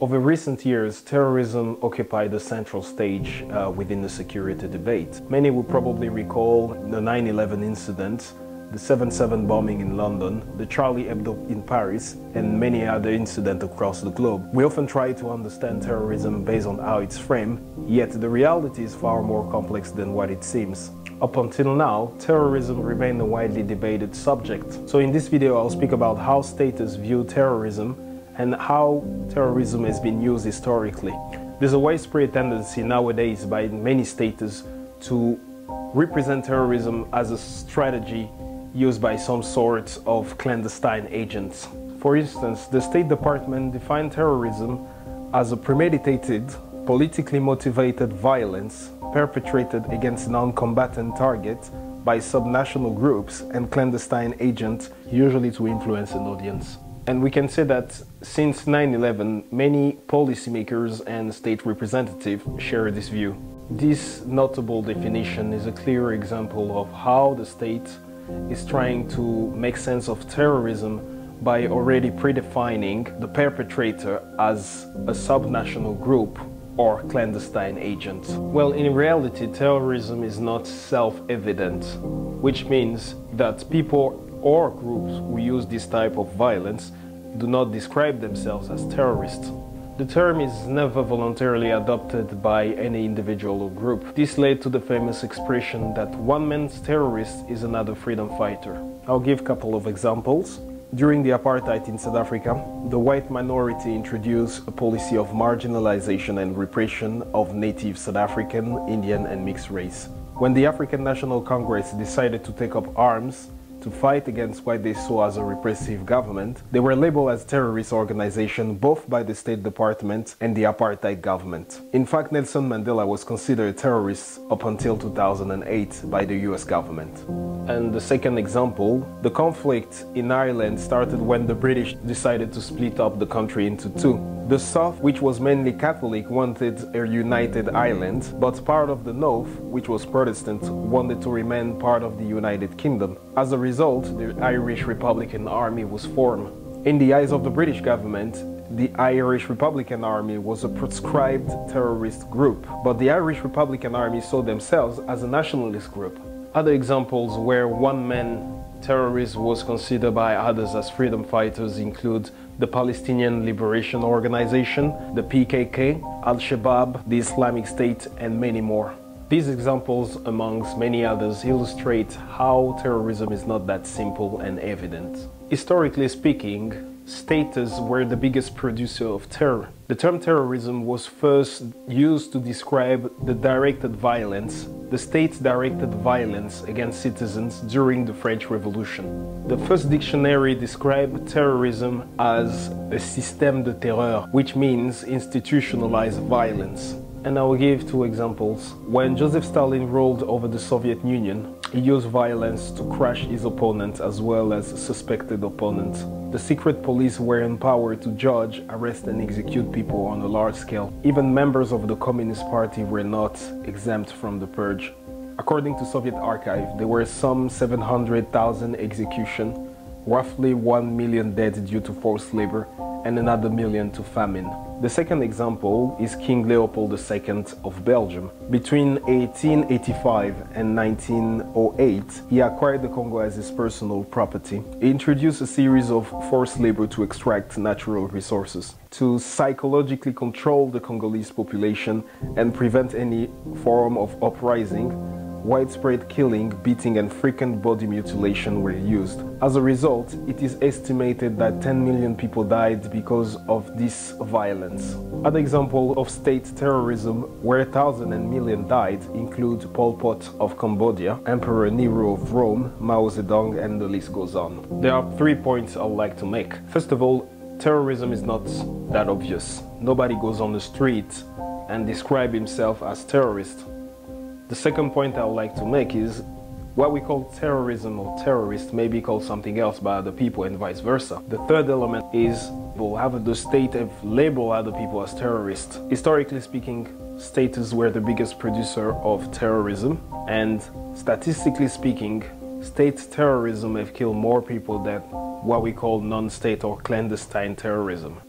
Over recent years, terrorism occupied a central stage uh, within the security debate. Many will probably recall the 9-11 incident, the 7-7 bombing in London, the Charlie Hebdo in Paris, and many other incidents across the globe. We often try to understand terrorism based on how it's framed, yet the reality is far more complex than what it seems. Up until now, terrorism remained a widely debated subject. So in this video, I'll speak about how states view terrorism and how terrorism has been used historically. There's a widespread tendency nowadays by many states to represent terrorism as a strategy used by some sort of clandestine agents. For instance, the State Department defined terrorism as a premeditated, politically motivated violence perpetrated against non-combatant targets by subnational groups and clandestine agents, usually to influence an audience. And we can say that since 9-11, many policymakers and state representatives share this view. This notable definition is a clear example of how the state is trying to make sense of terrorism by already predefining the perpetrator as a subnational group or clandestine agent. Well, in reality, terrorism is not self-evident, which means that people or groups who use this type of violence do not describe themselves as terrorists. The term is never voluntarily adopted by any individual or group. This led to the famous expression that one man's terrorist is another freedom fighter. I'll give a couple of examples. During the apartheid in South Africa, the white minority introduced a policy of marginalization and repression of native South African, Indian, and mixed race. When the African National Congress decided to take up arms to fight against what they saw as a repressive government, they were labeled as terrorist organization both by the State Department and the apartheid government. In fact, Nelson Mandela was considered a terrorist up until 2008 by the US government. And the second example, the conflict in Ireland started when the British decided to split up the country into two. The South, which was mainly Catholic, wanted a united Ireland, but part of the North, which was Protestant, wanted to remain part of the United Kingdom. As a result, the Irish Republican Army was formed. In the eyes of the British government, the Irish Republican Army was a proscribed terrorist group, but the Irish Republican Army saw themselves as a nationalist group. Other examples where one-man terrorist was considered by others as freedom fighters include the Palestinian Liberation Organization, the PKK, Al-Shabaab, the Islamic State, and many more. These examples, amongst many others, illustrate how terrorism is not that simple and evident. Historically speaking, states were the biggest producer of terror. The term terrorism was first used to describe the directed violence, the state-directed violence against citizens during the French Revolution. The first dictionary described terrorism as a système de terreur, which means institutionalized violence. And I will give two examples. When Joseph Stalin ruled over the Soviet Union, he used violence to crush his opponents as well as suspected opponents. The secret police were empowered to judge, arrest and execute people on a large scale. Even members of the Communist Party were not exempt from the purge. According to Soviet archive, there were some 700,000 executions, roughly 1 million dead due to forced labor, and another million to famine. The second example is King Leopold II of Belgium. Between 1885 and 1908, he acquired the Congo as his personal property. He introduced a series of forced labor to extract natural resources, to psychologically control the Congolese population and prevent any form of uprising widespread killing, beating and frequent body mutilation were used. As a result, it is estimated that 10 million people died because of this violence. Other examples of state terrorism where thousands and millions died include Pol Pot of Cambodia, Emperor Nero of Rome, Mao Zedong and the list goes on. There are three points I would like to make. First of all, terrorism is not that obvious. Nobody goes on the street and describe himself as terrorist the second point I would like to make is what we call terrorism or terrorist may be called something else by other people and vice versa. The third element is well, have the state have labeled other people as terrorists. Historically speaking, states were the biggest producer of terrorism and statistically speaking, state terrorism have killed more people than what we call non-state or clandestine terrorism.